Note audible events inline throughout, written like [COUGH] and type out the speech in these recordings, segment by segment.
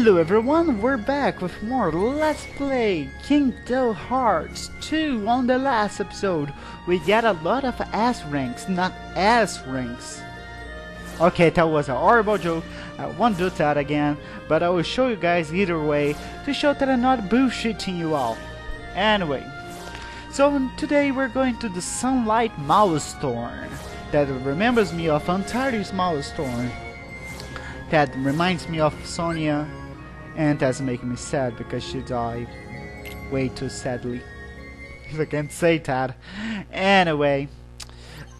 Hello everyone, we're back with more Let's Play Kingdom Hearts 2 on the last episode. We got a lot of S ranks, not S ranks. Okay, that was a horrible joke, I won't do that again, but I will show you guys either way to show that I'm not bullshitting you all. Anyway, so today we're going to the Sunlight Milestone that remembers me of Antares Milestone that reminds me of Sonia and that's making me sad because she died way too sadly. [LAUGHS] If I can say that. Anyway,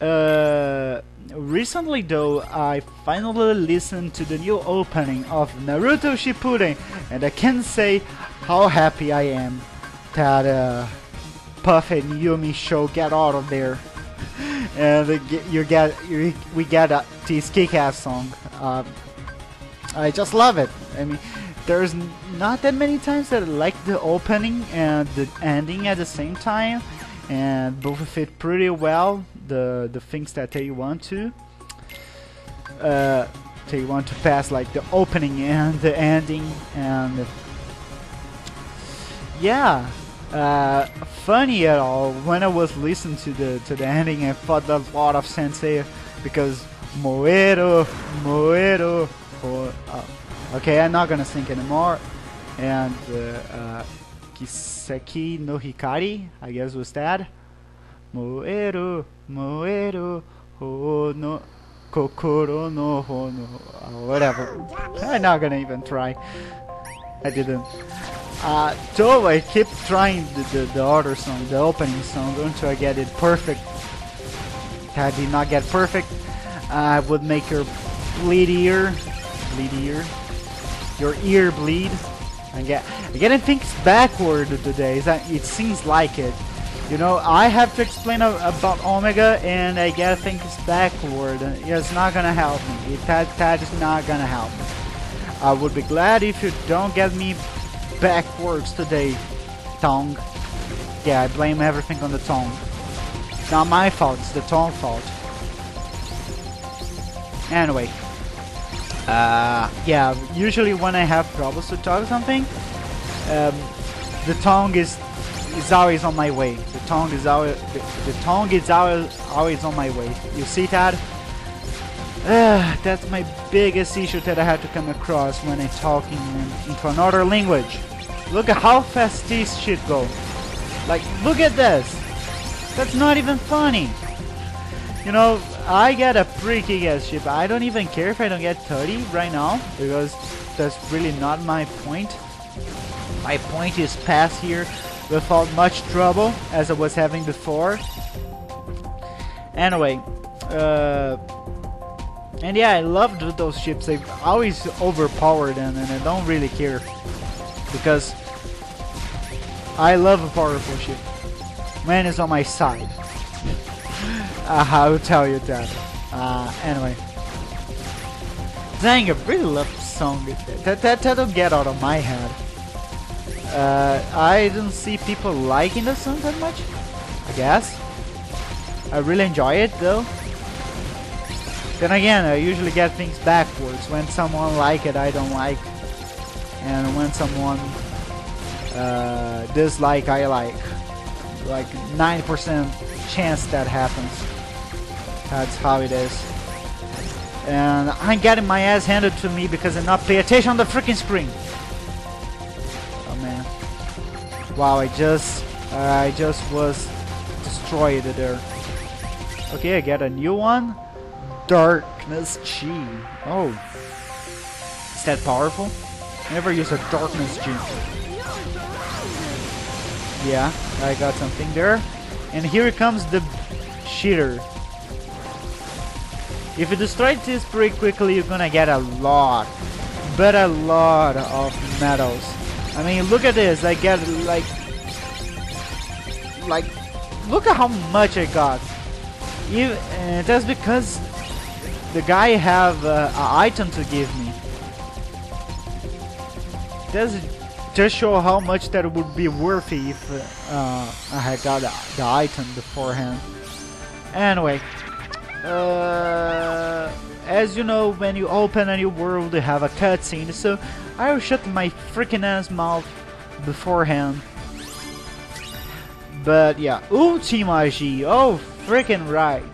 uh, recently though, I finally listened to the new opening of Naruto Shippuden and I can say how happy I am that uh, Puff and Yumi show get out of there. [LAUGHS] and you get you, we get this kick-ass song. Uh, I just love it. I mean, there's not that many times that I like the opening and the ending at the same time, and both fit pretty well. The the things that they want to. Uh, they want to pass like the opening [LAUGHS] and the ending and yeah uh, funny at all when I was listening to the to the ending I thought a lot of sense here because Moero Moero or uh, okay I'm not gonna sing anymore. And uh, uh, Kiseki no Hikari I guess was that. Moero Moero ho no Kokoro no hono whatever. I'm not gonna even try. I didn't. Uh, so I keep trying the, the, the other song, the opening song, until I get it perfect. If I did not get perfect, I would make her bleed ear bleed ear. Your ear bleed. I get I getting things backward today. It seems like it. You know, I have to explain about Omega, and I get things backward. It's not gonna help me. It, that that is not gonna help me. I would be glad if you don't get me backwards today, tongue. Yeah, I blame everything on the tongue. It's not my fault. It's the tongue fault. Anyway. Uh, yeah, usually when I have troubles to talk something, um, the tongue is is always on my way. The tongue is always the, the tongue is always always on my way. You see that? Uh, that's my biggest issue that I had to come across when I'm talking in, into another language. Look at how fast this shit go. Like, look at this. That's not even funny. You know, I get a pretty kick-ass ship. I don't even care if I don't get 30 right now, because that's really not my point. My point is pass here without much trouble, as I was having before. Anyway, uh, and yeah, I loved those ships. They always overpowered them, and I don't really care because I love a powerful ship. Man is on my side. Uh, I will tell you that. Uh, anyway. Dang, I really love the song. That, that, that'll get out of my head. Uh, I don't see people liking the song that much. I guess. I really enjoy it though. Then again, I usually get things backwards. When someone like it, I don't like. And when someone uh, dislike, I like. Like 9% chance that happens. That's how it is. And I'm getting my ass handed to me because I'm not paying attention on the freaking screen. Oh man. Wow, I just, uh, I just was destroyed there. Okay, I get a new one. Darkness Chi. Oh. Is that powerful? Never use a Darkness Chi. Yeah, I got something there. And here comes the cheater. If you destroy this pretty quickly, you're gonna get a lot, but a lot of medals. I mean, look at this. I get like, like, look at how much I got. You, uh, that's because the guy have uh, an item to give me. Does just show how much that would be worth if uh, I had got the item beforehand. Anyway, uh, as you know, when you open a new world, you have a cutscene, so I will shut my freaking ass mouth beforehand. But yeah, Ultima G, oh freaking right.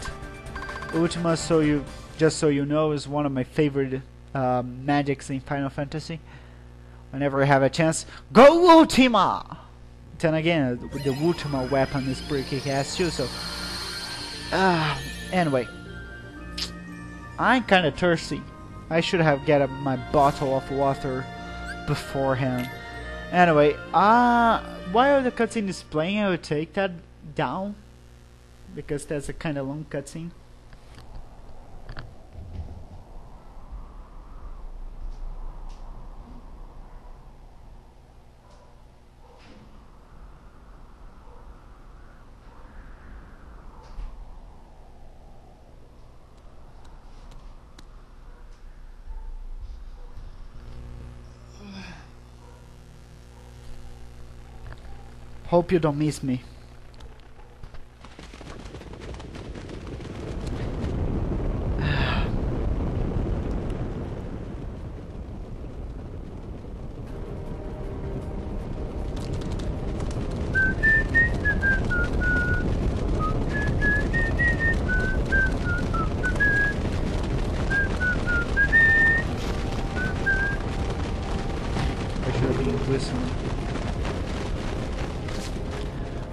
Ultima, so you just so you know, is one of my favorite um, magics in Final Fantasy. Whenever I have a chance, go Ultima! Then again, the Ultima weapon is pretty kick-ass too, so... Uh, anyway. I'm kinda thirsty. I should have get my bottle of water beforehand. Anyway, uh, while the cutscene is playing, I will take that down. Because that's a kinda long cutscene. Hope you don't miss me. [SIGHS] I should have been whistling.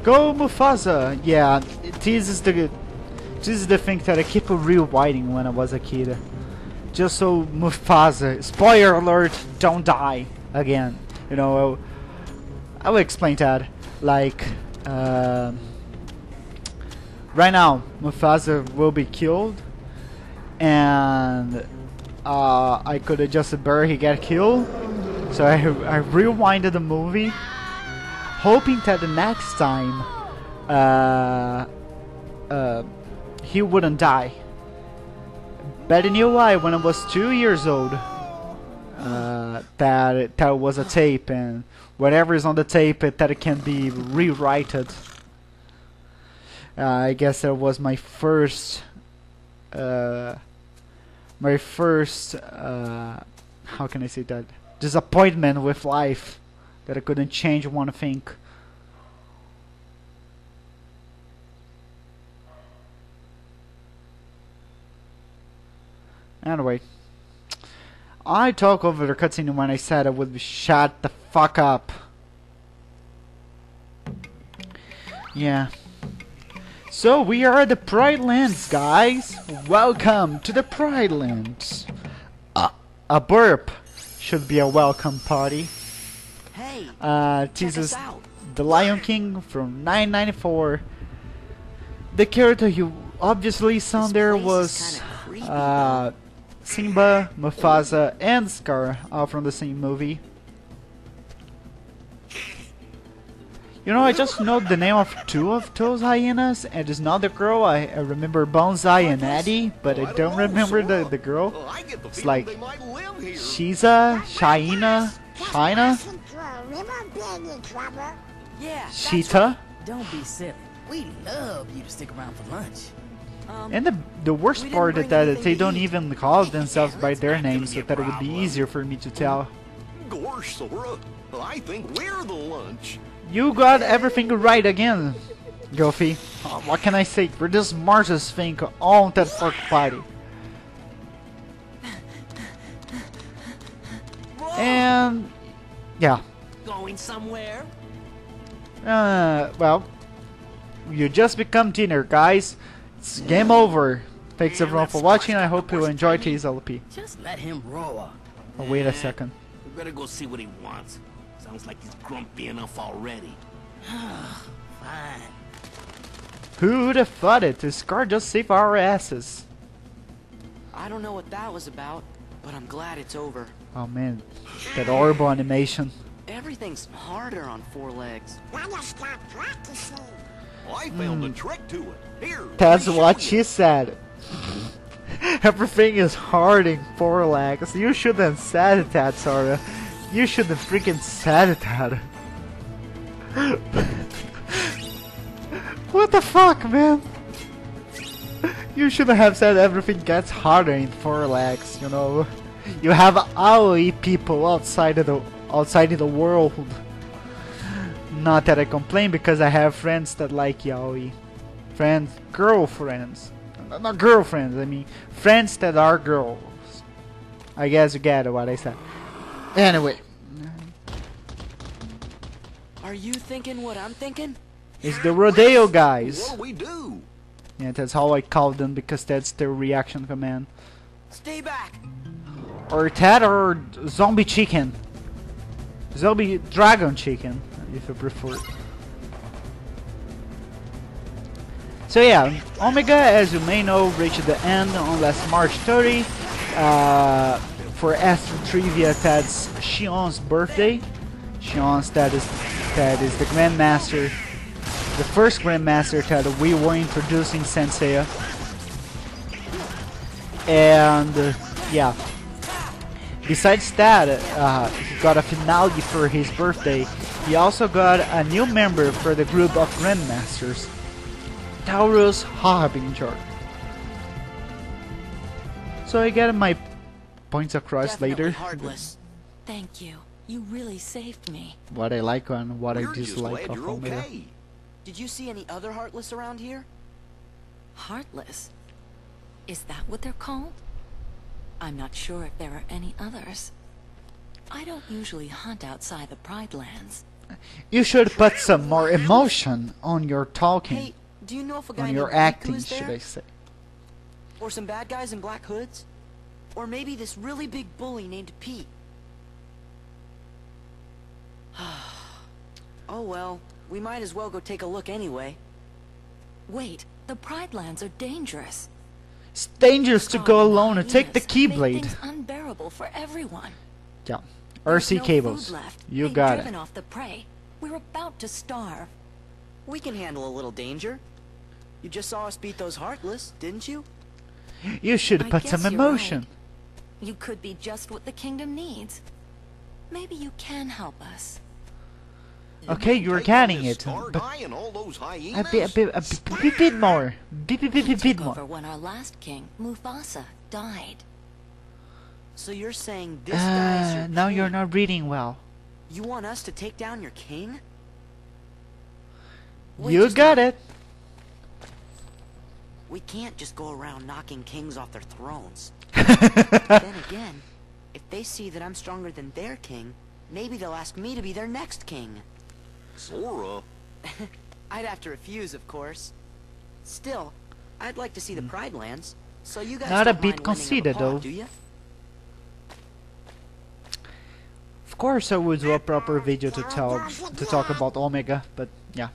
Go Mufasa! Yeah, this is the this is the thing that I keep rewinding when I was a kid. Just so Mufasa, spoiler alert, don't die again. You know, I will explain that. Like, uh, right now, Mufasa will be killed, and uh, I could just bear he get killed. So I I rewinded the movie hoping that the next time uh, uh, he wouldn't die. But I knew why when I was two years old uh, that that was a tape and whatever is on the tape it, that it can be rewrited. Uh, I guess that was my first uh, my first uh, how can I say that disappointment with life that I couldn't change one thing. Anyway, I talk over the cutscene when I said I would be shut the fuck up. Yeah. So we are at the Pride Lands, guys. Welcome to the Pride Lands. Uh, a burp should be a welcome party. Hey, Uh, check us out. the Lion King from 994. The character you obviously saw there was creepy, uh, Simba, Mufasa, and Scar, all from the same movie. You know, I just know the name of two of those hyenas, and it's not the girl. I, I remember Banzai and Eddie, but I don't remember the, the girl. Well, I get the It's feeling like they might live here. Shiza, Yeah, that's Sheeta. right. Don't be silly. We love you to stick around for lunch. Um, And the the worst part is that they don't eat. even call themselves by their names, so gonna be a that it would be easier for me to tell. Gorsh, Sora. I think we're the lunch. You got everything right again, Goofy. Uh, what can I say? We're the smartest thing on that fuck party. And yeah, going somewhere? uh, well, you just become dinner, guys. It's game over. Thanks Man, everyone for watching. I hope you enjoyed today's LP. Just let him roar. Oh, wait a second. We better go see what he wants. Sounds like he's grumpy enough already. [SIGHS] Fine. Who'd have thought it? The Scar just saved our asses. I don't know what that was about, but I'm glad it's over. Oh man, that horrible animation. Everything's harder on four legs. Oh, I found a trick to it. Here. That's what you. she said. [LAUGHS] Everything is hard in four legs. You shouldn't said that, Sora. You shouldn't freaking said that. [LAUGHS] what the fuck, man? You shouldn't have said everything gets harder in four legs, you know. You have AOE people outside of the outside of the world. Not that I complain because I have friends that like yaoi. Friends, girlfriends. Not girlfriends, I mean friends that are girls. I guess you get what I said. Anyway, Are you thinking what I'm thinking? it's the rodeo guys. What'll we do? Yeah, that's how I call them because that's their reaction command. Stay back! Or that or zombie chicken. Zombie dragon chicken, if you prefer. So yeah, Omega, as you may know, reached the end on last March 30. Uh, for Astro Trivia, that's Shion's birthday. Shion's that is that is the Grandmaster, the first Grandmaster that we were introducing Sensei. And uh, yeah, Besides that, uh, he got a finale for his birthday. He also got a new member for the group of Grandmasters, Taurus Harbinger. So I get my points across Definitely later. heartless. Thank you. You really saved me. What I like and what I We're just dislike glad of you're Omega. okay. Did you see any other heartless around here? Heartless. Is that what they're called? I'm not sure if there are any others. I don't usually hunt outside the Pride Lands. You should put some more emotion on your talking, Hey, do you know if a guy on named your Riku acting, there? should I say. Or some bad guys in black hoods? Or maybe this really big bully named Pete? [SIGHS] oh well, we might as well go take a look anyway. Wait, the Pride Lands are dangerous. It's dangerous to go oh, alone and take the hyenas make Keyblade. things unbearable for everyone. Yeah. There's RC no cables. food left. You They've got driven it. off the prey. We're about to starve. We can handle a little danger. You just saw us beat those Heartless, didn't you? You should put some emotion. right. You could be just what the kingdom needs. Maybe you can help us. Okay, you're Take on getting this it, but guy and all those a bit, a bit, a bit, bit, bit more. Bit, bit, bit, bit, bit more. over when our last king, Mufasa, died. So you're saying this guy is Uh, your now you're not reading well. You want us to take down your king? Wait You just got it. We can't just go around knocking kings off their thrones. [LAUGHS] then again, if they see that I'm stronger than their king, maybe they'll ask me to be their next king. Sora. [LAUGHS] I'd have to refuse, of course. Still, I'd like to see the Pride Lands. So you guys Hmm. Not a bit mind conceited, though. do you? Of course, I would do a proper video to tell to talk about Omega, but yeah.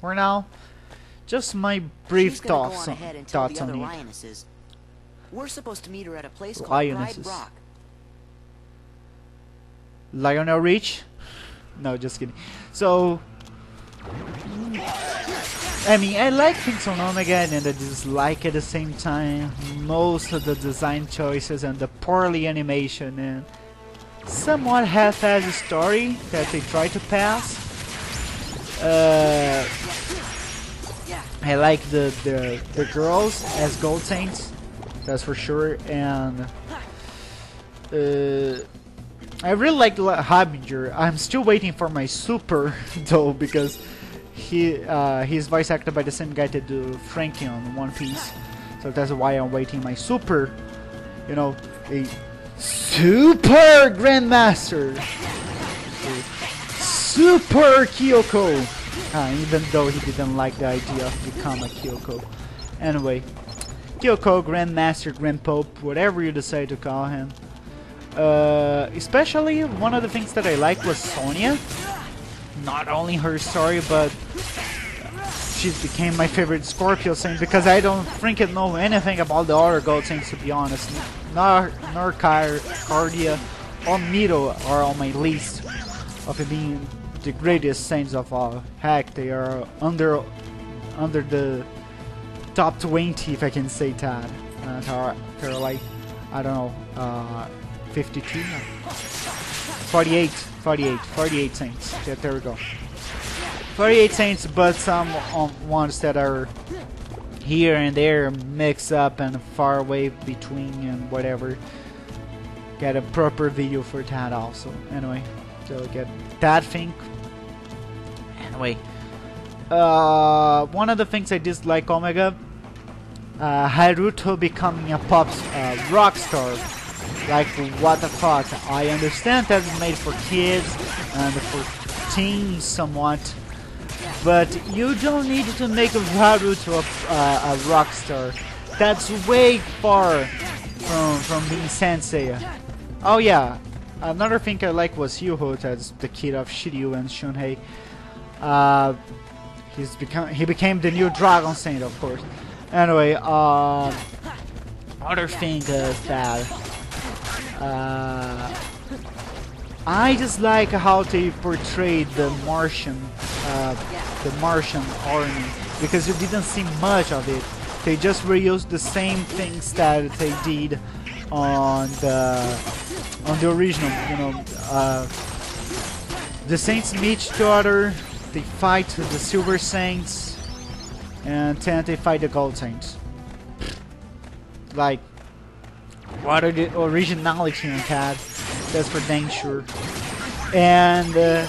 For now, just my brief She's thoughts on, on ahead and tell thoughts the on it. lionesses. We're supposed to meet her at a place called Lionesses. Pride Rock. Lionel Reach? No, just kidding. So, I mean, I like things on Omega and I dislike at the same time. Most of the design choices and the poorly animation and somewhat half-assed story that they try to pass. Uh, I like the, the the girls as gold saints, that's for sure, and uh, I really like Harbinger. I'm still waiting for my super [LAUGHS] though because he uh, he's voice acted by the same guy that do Franky on One Piece, so that's why I'm waiting my super. You know, a super Grandmaster, super Kyoko. Uh, even though he didn't like the idea of become a Kyoko. Anyway, Kyoko, Grandmaster, Grand Pope, whatever you decide to call him. Uh, especially one of the things that I like was Sonia. Not only her story, but she became my favorite Scorpio Saint because I don't freaking know anything about the other Gold Saints to be honest. Nor, nor Car Cardia or Milo are on my list of being the greatest saints of all. Heck, they are under under the top 20 if I can say that. Uh, they're like, I don't know, uh, 52? No. 48, 48, 48 saints. Yeah, there we go. 48 saints, but some ones that are here and there mix up and far away between and whatever. Get a proper video for that also. Anyway, so get that thing. Anyway, uh, one of the things I dislike Omega, uh, Haruto becoming a pop uh, rock star. Like what the fuck? I understand that it's made for kids and for teens somewhat, but you don't need to make Haruto a, uh, a rock star. That's way far from from being sensei. Oh yeah, another thing I like was Ryuho, that's the kid of Shiryu and Shunrei. Uh, he's become he became the new Dragon Saint, of course. Anyway, uh, other thing is that uh, I just like how they portrayed the Martian, uh, the Martian army, because you didn't see much of it. They just reused the same things that they did on the on the original. You know, uh, the Saints meet each other, they fight the Silver Saints, and then they fight the Gold Saints. Like, what are the originality in that? That's for dang sure. And uh,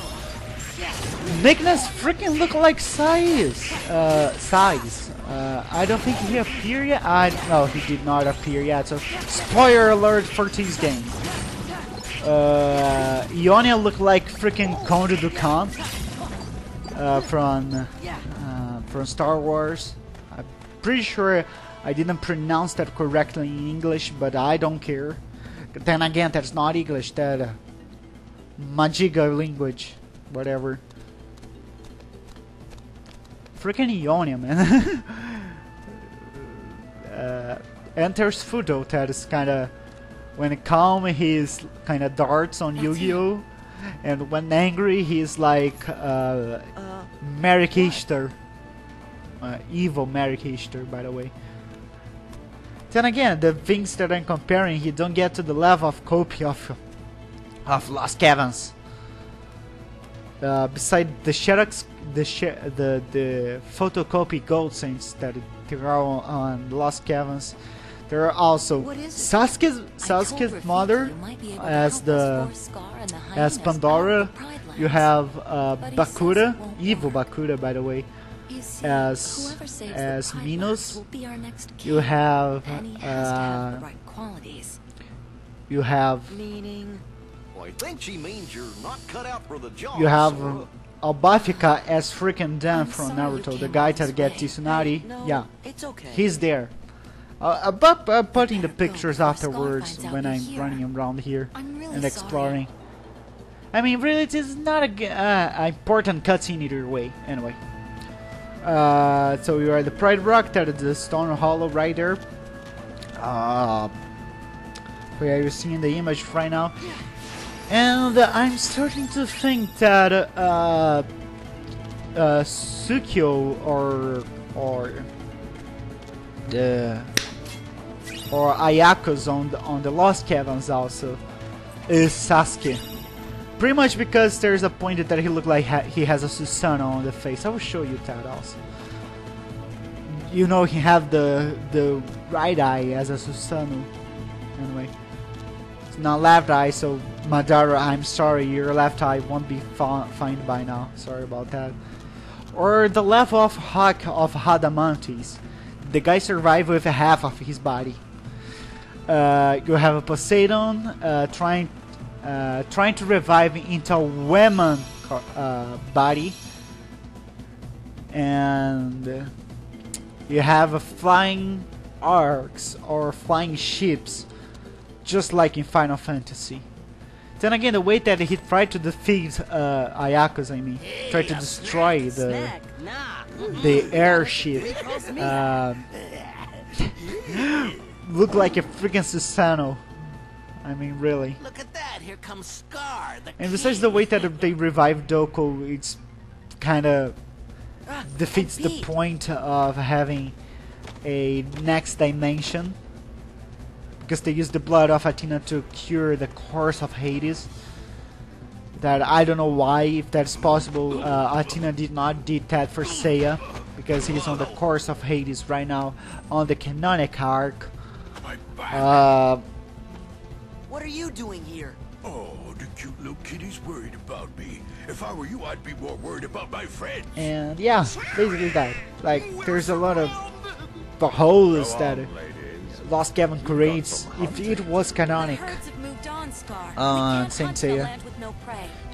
making us freaking look like size. Uh, size. Uh, I don't think he appeared yet. I no, he did not appear yet. So spoiler alert for this game. Uh, Ionia looked like freaking Conde Dukan uh, from uh, from Star Wars. I'm pretty sure I didn't pronounce that correctly in English, but I don't care. Then again, that's not English. That uh, Majiga language, whatever. Freaking Ionia, man. [LAUGHS] uh, enters Fudo. That is kind of when calm, he's kind of darts on Yu-Gi-Oh, and when angry, he's like uh, Marik Ishtar. Uh, evil Marik Ishtar, by the way. Then again, the things that I'm comparing, he don't get to the level of copy of of Lost Canvas. Uh, beside the Xerox, the the the photocopy gold saints that there are on, on Lost Canvas, there are also? Sasuke's Sasuke's mother you might be able to as the us force Scar and the as Pandora. on the Pride You have uh, But he says Bakura, evil. Bakura, by the way. You see, as- as Minos, Lands will be our next king. You have and he has to have uh, right you have Meaning, Well, I think she means you're not cut out for the job. you have Sora. Albafica as freaking Dan I'm from Naruto, the guy all that get way. Tsunade. no, Yeah, it's okay. he's there. Uh, uh, but uh, putting the pictures afterwards when I'm here. running around here really and sorry. exploring. I mean, really, it is not a uh, important cutscene either way. Anyway, uh, so we are the Pride Rock, that is the Stone Hollow right there. Uh, we are seeing the image right now, and I'm starting to think that uh, uh, Suikyo or or the or Aiacos on the on the Lost Canvas also is Sasuke. Pretty much because there's a point that he looked like ha- he has a Susanoo on the face. I will show you that also. You know he have the the right eye as a Susanoo. Anyway, it's not left eye. So Madara, I'm sorry, your left eye won't be fine by now. Sorry about that. Or the left of Hawk of Rhadamanthys. The guy survived with half of his body. Uh, you have a Poseidon uh, trying uh, trying to revive into a woman uh, body, and you have a flying arcs or flying ships, just like in Final Fantasy. Then again, the way that he tried to defeat uh, Aiacos, I mean, tried to destroy the the airship. Uh, look like a freaking Susanoo. I mean, really. Look at. Here comes Scar. The And besides king. the way that they revive Dohko, it's kind of Ah, defeats the point of having a next dimension. Because they use the blood of Athena to cure the curse of Hades. That I don't know why, if that's possible. Uh, Athena did not did that for Seiya. because he's on the course of Hades right now on the canonic arc. Uh, What are you doing here? Oh, the cute little kitty's worried about me. If I were you, I'd be more worried about my friends. and yeah, basically that. Like, there's a lot of the holes that Lost Canvas creates if it was canonic. The herds have moved on, Uh, Saint Seiya. no.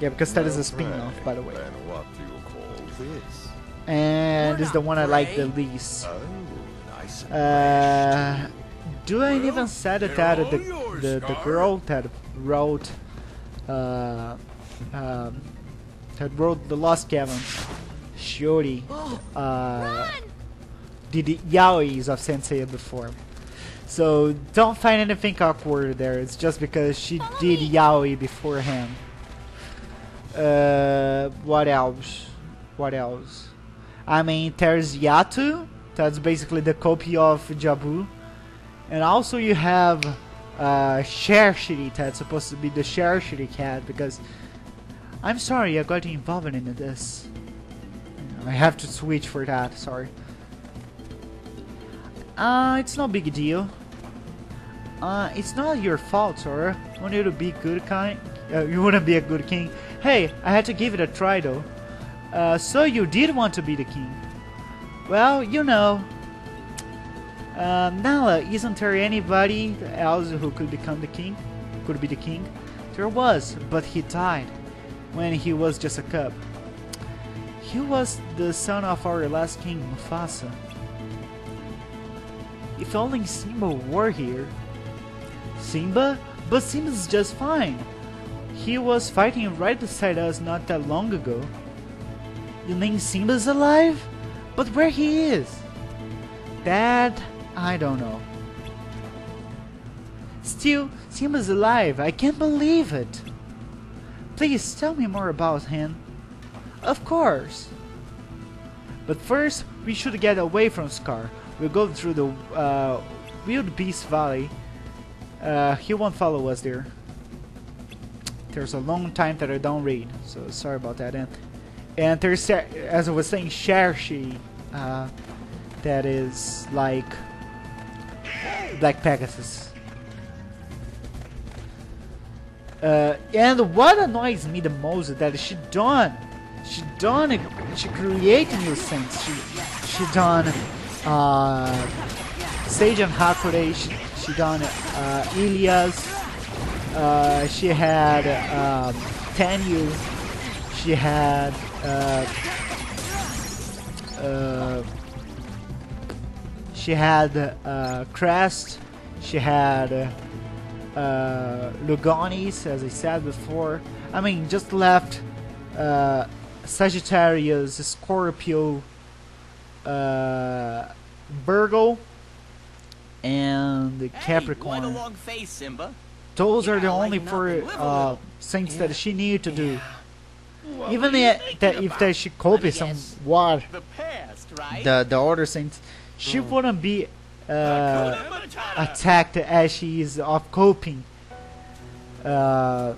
Yeah, because that is a spin-off, by the way. Then what do you call this? And We're is the not one I like the least. Oh, nice Uh, do I even said it that they're the, all yours, the, the girl that wrote uh, um, that wrote the Lost Canvas, Shiori, [GASPS] uh, did the yaois of Sensei before. So don't find anything awkward there. It's just because she did yaoi beforehand. Uh, what else? What else? I mean, there's Yato. That's basically the copy of Jabu. And also you have uh, Shershiri. That's supposed to be the Shershiri cat because I'm sorry I got involved in this. I have to switch for that. Sorry. Uh, it's no big deal. Uh, it's not your fault. You want you to be good kind. Uh, you want to be a good king. Hey, I had to give it a try though. Uh, so you did want to be the king. Well, you know. Um, Nala, isn't there anybody else who could become the king? Could be the king? There was, but he died when he was just a cub. He was the son of our last king, Mufasa. If only Simba were here. Simba? But Simba's just fine. He was fighting right beside us not that long ago. You mean Simba's alive? But where he is? That I don't know. Still, Simba's alive. I can't believe it. Please tell me more about him. Of course. But first, we should get away from Scar. We'll go through the uh, Wild Beast Valley. Uh, he won't follow us there. There's a long time that I don't read, so sorry about that. And and there's, as I was saying, Shershi, uh, that is like Black Pegasus. Uh, and what annoys me the most is that she done, she done, she created new things. She she done uh, Sage and Hakurei. She, she done uh, Ilias. Uh, she had um, Tenyu. She had uh, uh, she had uh, Crest. She had uh, Lugonis, as I said before. I mean, just left uh, Sagittarius, Scorpio, uh, Virgo, and Hey, Capricorn. the long face, Simba? Those are the only up four a uh, things that she needed to do. Even the, that if that she copy some guess what The past, right? the the other saints, she wouldn't be uh, attacked as she is of coping. Uh,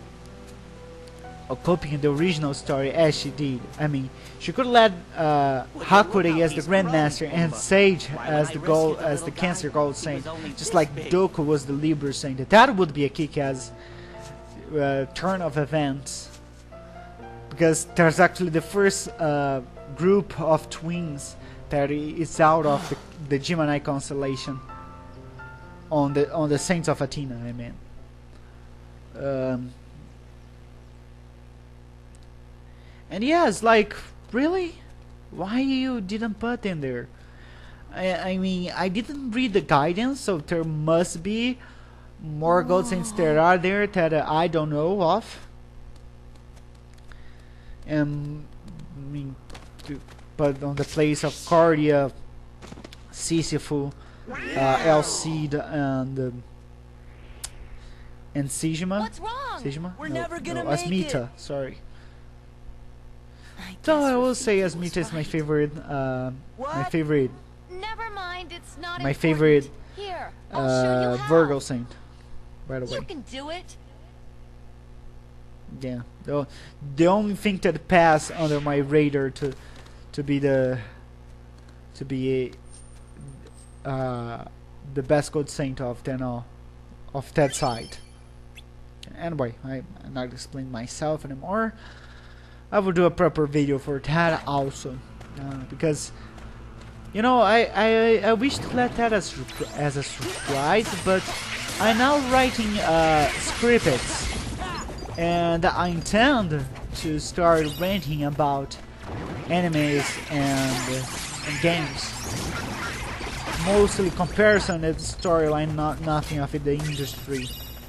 of coping in the original story as she did. I mean, she could let uh, Hakurei as the Grandmaster and Sage as the gold as the Cancer Gold Saint, just like Dohko was the Libra Saint. That would be a kick-ass uh, turn of events because there's actually the first uh, group of twins that i- is out of the, the Gemini constellation on the on the Saints of Athena. I mean, um, and it's like really, why you didn't put in there? I, I mean, I didn't read the guidance, so there must be more gold saints there are there that uh, I don't know of. And I mean, but on the place of Cardia, Sisyphu, uh, Elcid, and um, and Sigma. What's wrong? Sigma? We're no, never gonna no, Asmita. it. Sorry. I So I will say Asmita is my favorite. Uh, my favorite. Never mind, it's not My important. favorite Here, I'll show Uh, you how. Virgo saint. By the way. You can do it. Yeah. The, the only thing that passed under my radar to to be the to be uh, the best gold saint of Tenno, of Ted's side. Anyway, I, I'm not explaining myself anymore. I will do a proper video for that also, uh, because you know I, I I wish to let that as as a surprise, but I'm now writing uh, scripts, and I intend to start ranting about animes and, and games. Mostly comparison of the storyline, not nothing of the industry.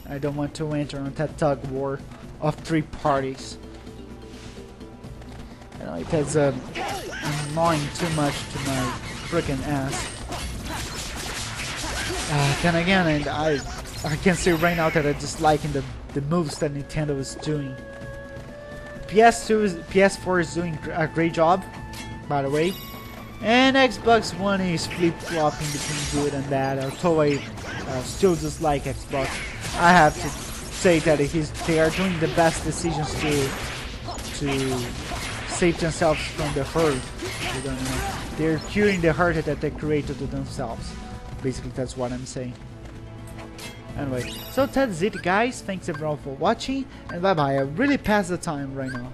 I don't want to enter on that tug war of three parties. You know, it has uh, annoying too much to my freaking ass. Uh, then again, and I I can say right now that I dislike the the moves that Nintendo is doing. PS2 is, PS4 is doing a great job, by the way, and Xbox One is flip flopping between good and bad. Although I uh, still dislike Xbox, I have to say that they are doing the best decisions to to save themselves from the hurt. They They're curing the hurt that they created to themselves. Basically, that's what I'm saying. Anyway, so that's it guys, thanks everyone for watching, and bye bye, I really passed the time right now.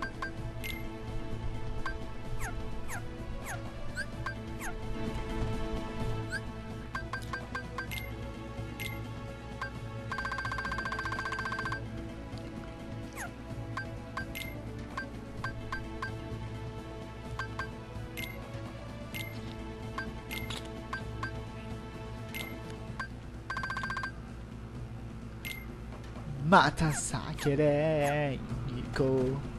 また叫で行こう。